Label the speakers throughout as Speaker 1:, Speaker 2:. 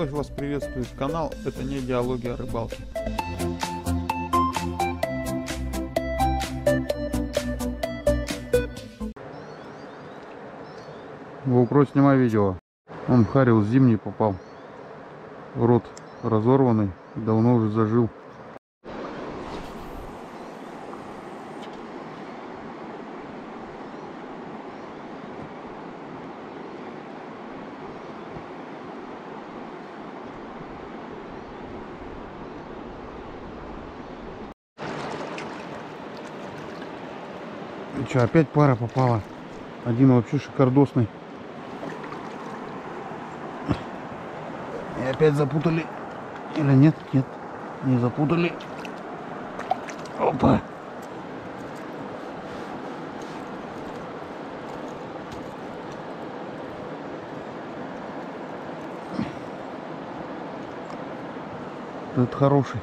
Speaker 1: Вновь вас приветствует канал «Это не диалоги о рыбалке». GoPro снимай видео. Он в Харил зимний попал. Рот разорванный, давно уже зажил. И что, опять пара попала. Один вообще шикардосный. И опять запутали. Или нет? Нет, не запутали. Опа. Это хороший.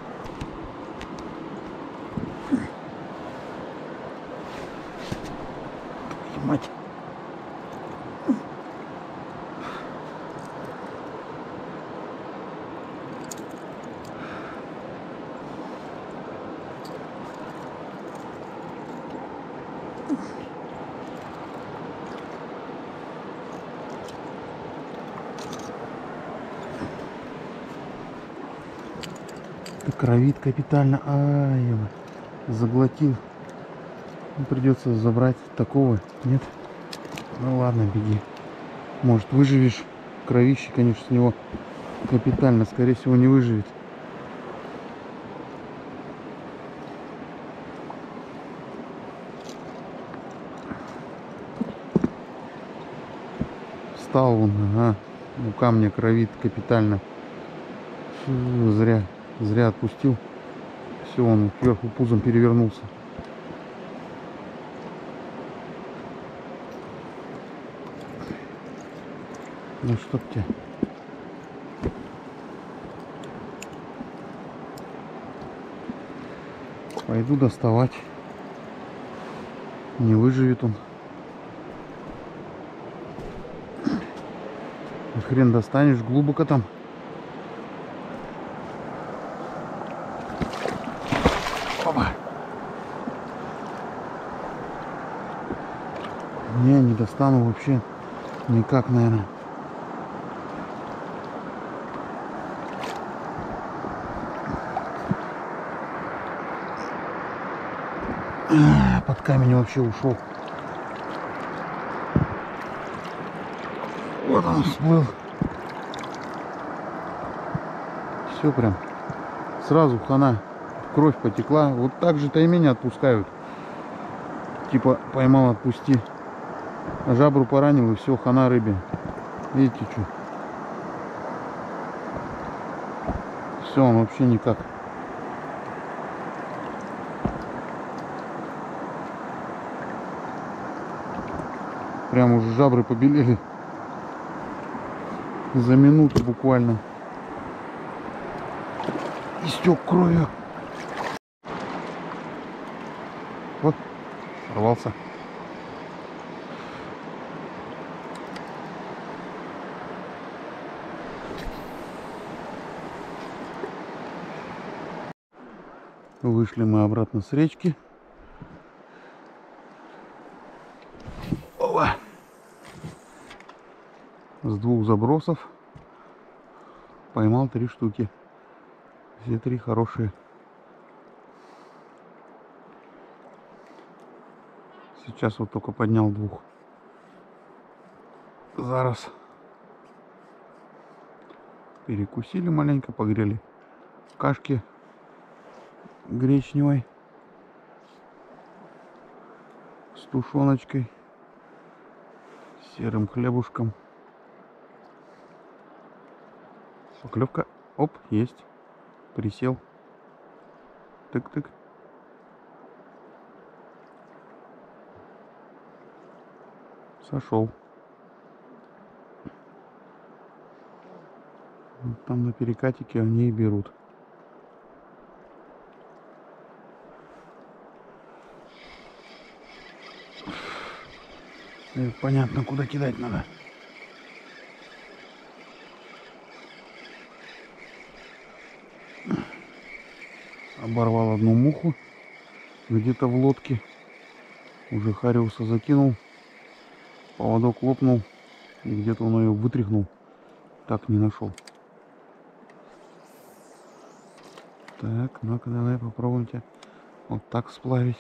Speaker 1: Кровит капитально. Ай, заглотил. Ну, Придется забрать такого. Нет? Ну ладно, беги. Может выживешь. Кровище, конечно, с него капитально. Скорее всего, не выживет. Встал он, ага. У камня кровит капитально. Фу, Зря, зря отпустил. Все, он кверху пузом перевернулся. Ну чтоб тебе. Пойду доставать. Не выживет он. Хрен достанешь, глубоко там. Опа. Не, не достану вообще. Никак, наверное. Под камень вообще ушел. Вот он всплыл. Все прям. Сразу хана. Кровь потекла. Вот так же-то и меня отпускают. Типа поймал, отпусти. Жабру поранил и все, хана рыбе. Видите что? Все, он вообще никак. Прям уже жабры побелели. За минуту буквально. Истек кровью. Вот, сорвался. Вышли мы обратно с речки. Опа. С двух забросов поймал три штуки. Все три хорошие. Сейчас вот только поднял двух. Зараз. Перекусили маленько, погрели кашки гречневой с тушеночкой, серым хлебушком. Поклевка. Оп, есть. Присел. Тык-тык. Сошел. Там на перекатике они и берут. И понятно, куда кидать надо. Оборвал одну муху где-то в лодке. Уже Хариуса закинул. Поводок лопнул. И где-то он ее вытряхнул. Так не нашел. Так, ну-ка давай попробуем тебя вот так сплавить.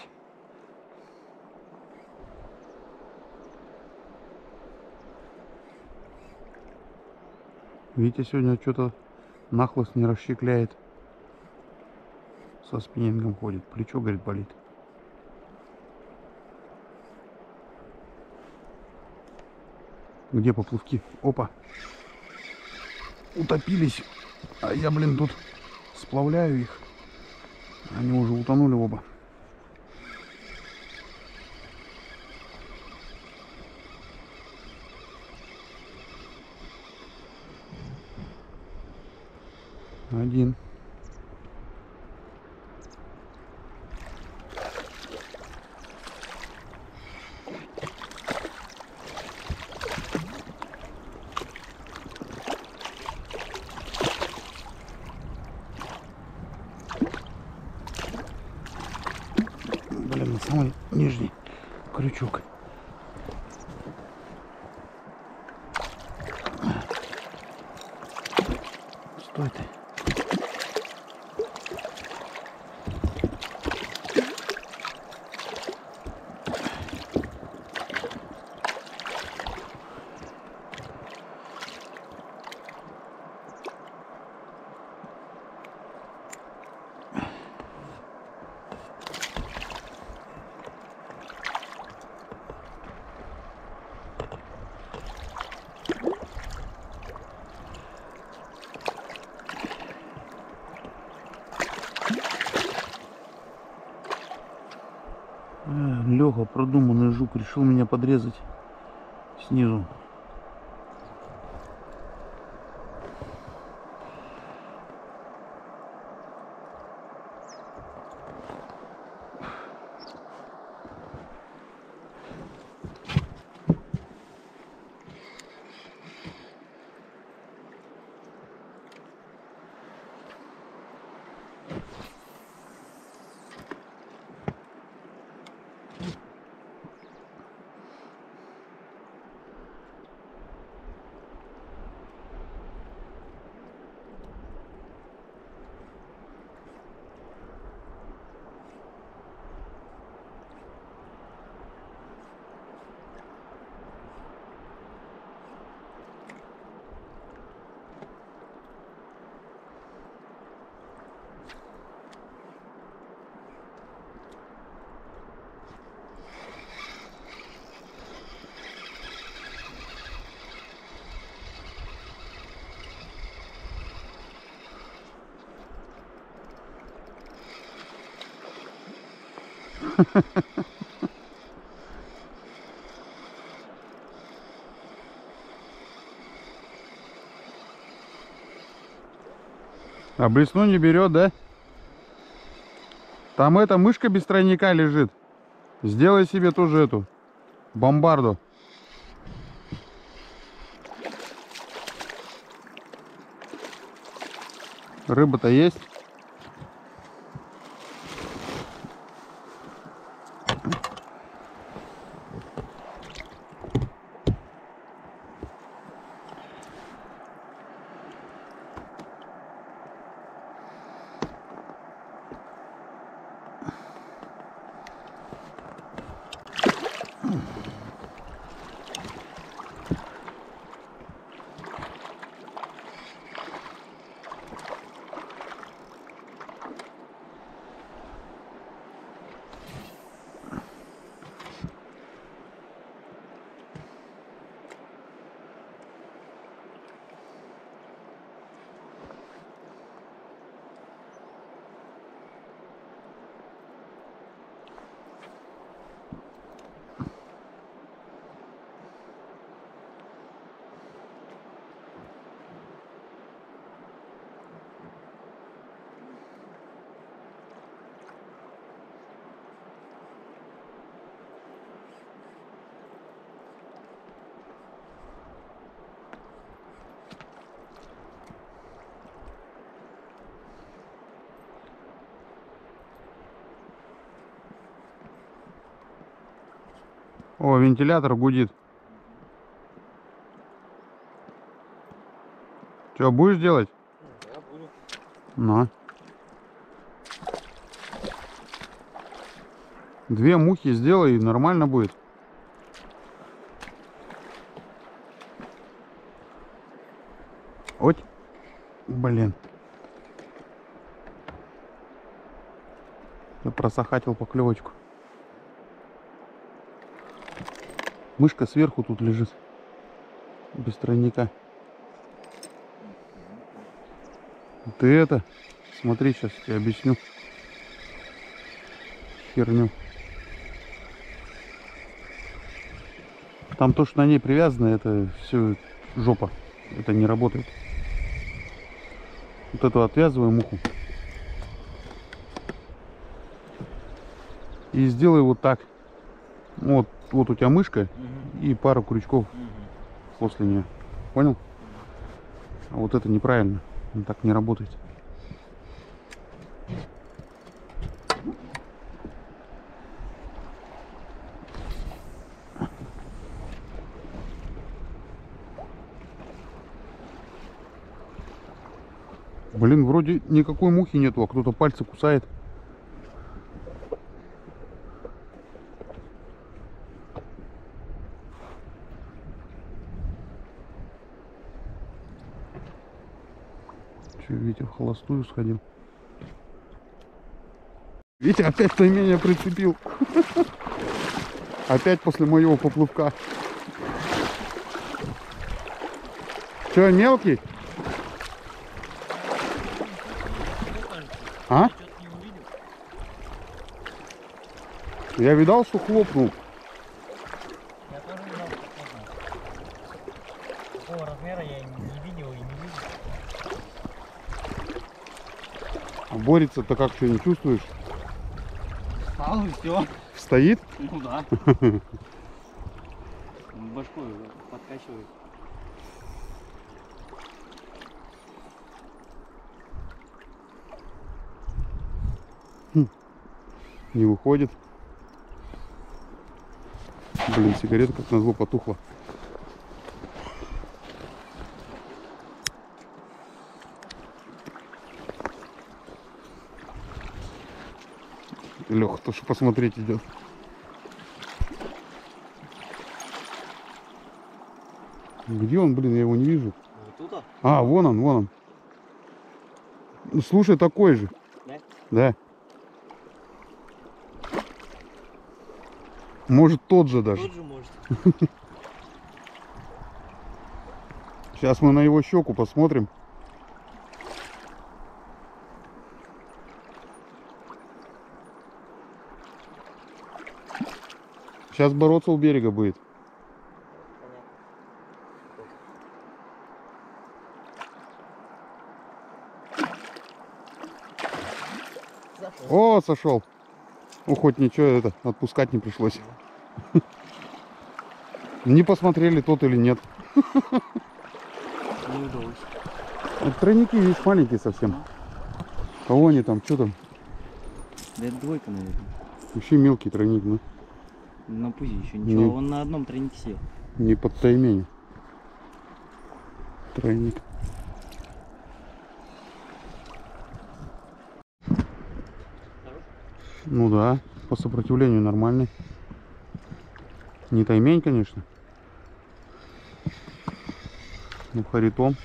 Speaker 1: Витя сегодня что-то нахлост не расщекляет. Со спиннингом ходит. Плечо, говорит, болит. Где поплавки? Опа. Утопились. А я, блин, тут сплавляю их. Они уже утонули оба. Один. Блин, на самый нижний крючок. Стой ты. Продуманный жук, решил меня подрезать снизу. А блесну не берет, да? Там эта мышка без тройника лежит. Сделай себе тоже эту бомбарду. Рыба-то есть? О, вентилятор гудит. Что, будешь делать?
Speaker 2: Я буду.
Speaker 1: На. Две мухи сделай, и нормально будет. Ой. Блин. Я просохатил поклевочку. Мышка сверху тут лежит. Без тройника. Ты это, смотри, сейчас тебе объясню. Херню. Там то, что на ней привязано, это все жопа. Это не работает. Вот эту отвязываем муху. И сделай вот так. Вот, вот у тебя мышка и пара крючков после нее. Понял? А вот это неправильно. Он так не работает. Блин, вроде никакой мухи нету, а кто-то пальцы кусает. Че, Витя в холостую сходил? Витя опять таймение прицепил. Опять после моего поплывка. Че, мелкий? А? Я видал, что хлопнул.
Speaker 2: Я тоже не знал, что это. Такого размера я не видел и не видел.
Speaker 1: А борется-то как, что не чувствуешь?
Speaker 2: Стал и все.
Speaker 1: Стоит?
Speaker 2: Ну да. Башкой подкачивает.
Speaker 1: Не выходит. Блин, сигарета как назло потухла. Леха тоже посмотреть идет. Где он, блин, я его не вижу.
Speaker 2: Вот тут?
Speaker 1: А, вон он, вон он. Ну, слушай, такой же.
Speaker 2: Да?
Speaker 1: Да. Может тот же даже.
Speaker 2: Тут же может.
Speaker 1: Сейчас мы на его щеку посмотрим. Сейчас бороться у берега будет.
Speaker 2: Зашел.
Speaker 1: О, сошел. Ну, хоть ничего, это, отпускать не пришлось. Не посмотрели, тот или нет.
Speaker 2: Не удалось.
Speaker 1: Тройники есть маленькие совсем. Кого они там, что там?
Speaker 2: Да это двойка, наверное.
Speaker 1: Вообще мелкий тройник, ну.
Speaker 2: На пузе еще
Speaker 1: Не.
Speaker 2: ничего. Он на одном тройнике сел.
Speaker 1: Не под таймень. Тройник. Ну да, по сопротивлению нормальный. Не таймень, конечно. Ну, харитон.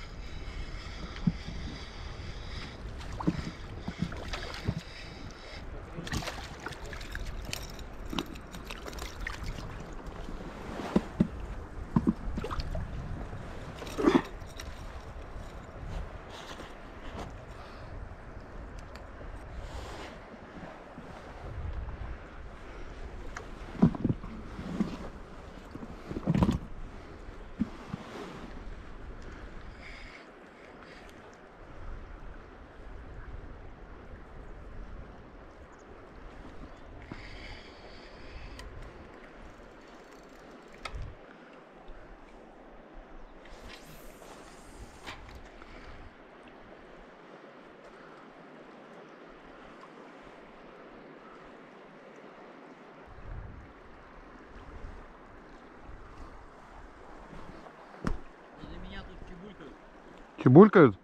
Speaker 1: Чебулькают?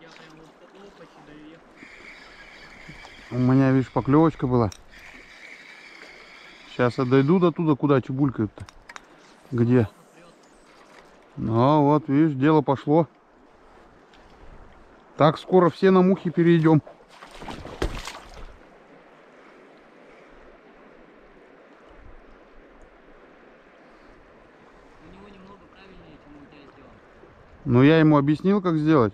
Speaker 2: Я прям вот к котлу почти доехал.
Speaker 1: У меня, видишь, поклевочка была. Сейчас я дойду до туда, куда чебулькают-то. Где? Ну вот, видишь, дело пошло. Так скоро все на мухи перейдем.
Speaker 2: У него немного правильнее, чем у тебя сделано.
Speaker 1: Ну я ему объяснил, как сделать.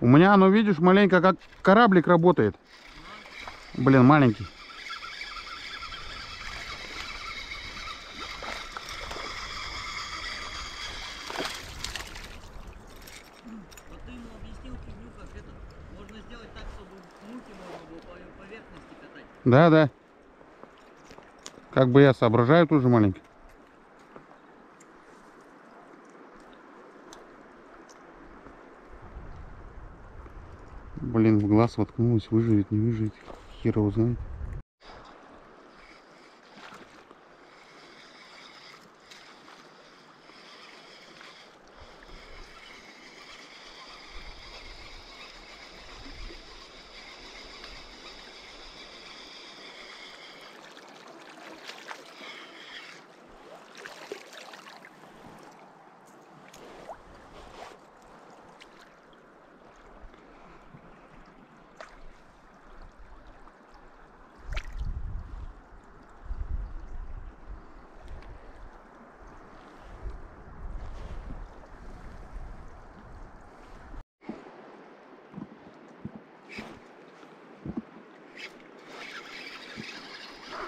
Speaker 1: У меня оно, видишь, маленько как кораблик работает. Блин, маленький. Да, да. Как бы я соображаю тоже маленький. Блин, в глаз воткнулась, выживет, не выживет. Хер его знает.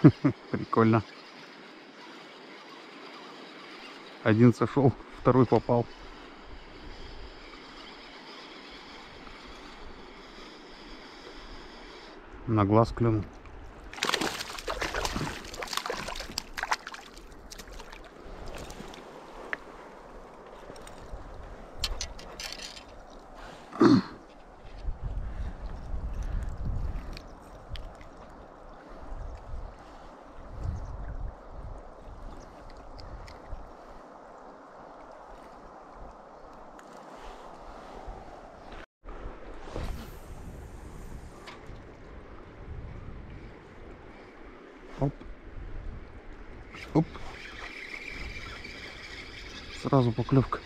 Speaker 1: Прикольно. Один сошел, второй попал. На глаз клюнул. Оп. Оп. Сразу поклевка.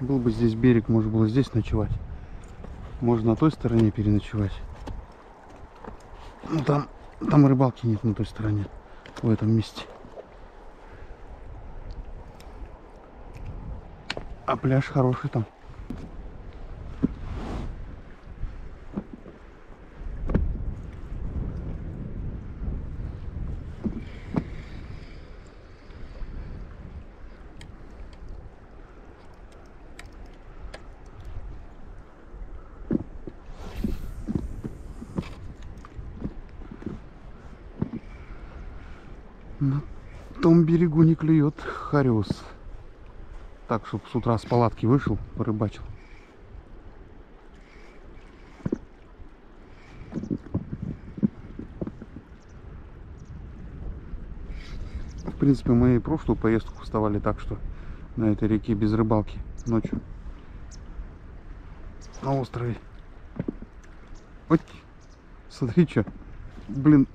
Speaker 1: Был бы здесь берег, можно было здесь ночевать. Можно на той стороне переночевать. Ну там, там рыбалки нет на той стороне, в этом месте. А пляж хороший там. На том берегу не клюет хариус. Так, чтобы с утра с палатки вышел, порыбачил. В принципе, мы и прошлую поездку вставали так, что на этой реке без рыбалки ночью. На острове. Ой, смотри, что. Блин,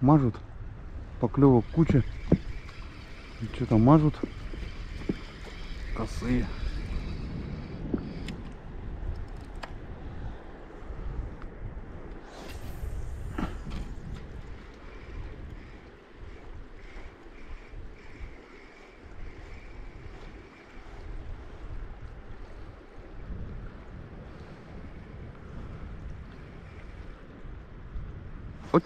Speaker 1: мажут. Поклевок куча. Что там мажут? Косые. Ой.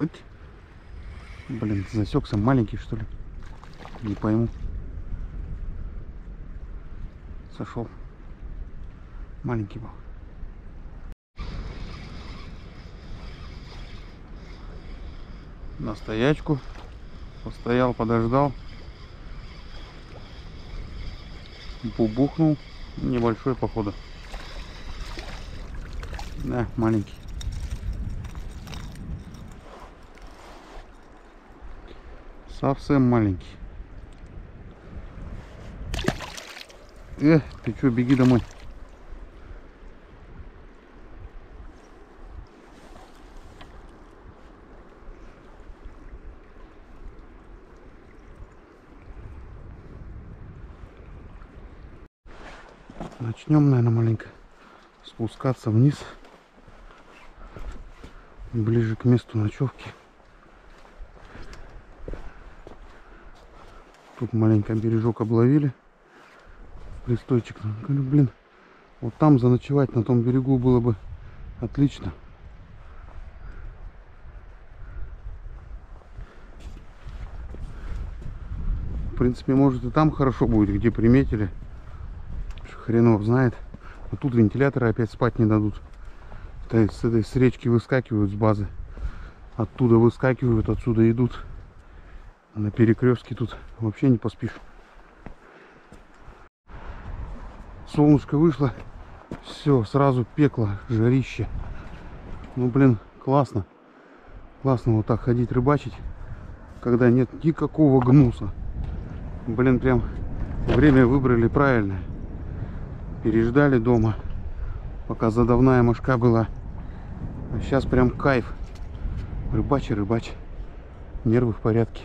Speaker 1: Ой. Блин, засекся маленький что ли? Не пойму. Сошел. Маленький был. на стоячку. Постоял, подождал. Бубухнул. Небольшой, походу. Да, маленький. Совсем маленький. Э, ты чё, беги домой. Начнем, наверное, маленько спускаться вниз, ближе к месту ночевки. Тут маленько бережок обловили. Пристойчик. Говорю, блин, вот там заночевать на том берегу было бы отлично. В принципе, может и там хорошо будет, где приметили. Хренов знает. А тут вентиляторы опять спать не дадут. С этой с речки выскакивают с базы. Оттуда выскакивают, отсюда идут. А на перекрестке тут вообще не поспишь. Солнышко вышло. Все, сразу пекло, жарище. Ну, блин, классно. Классно вот так ходить рыбачить, когда нет никакого гнуса. Блин, прям время выбрали правильное. Переждали дома, пока задавная мошка была. А сейчас прям кайф. Рыбачи, рыбачи. Нервы в порядке.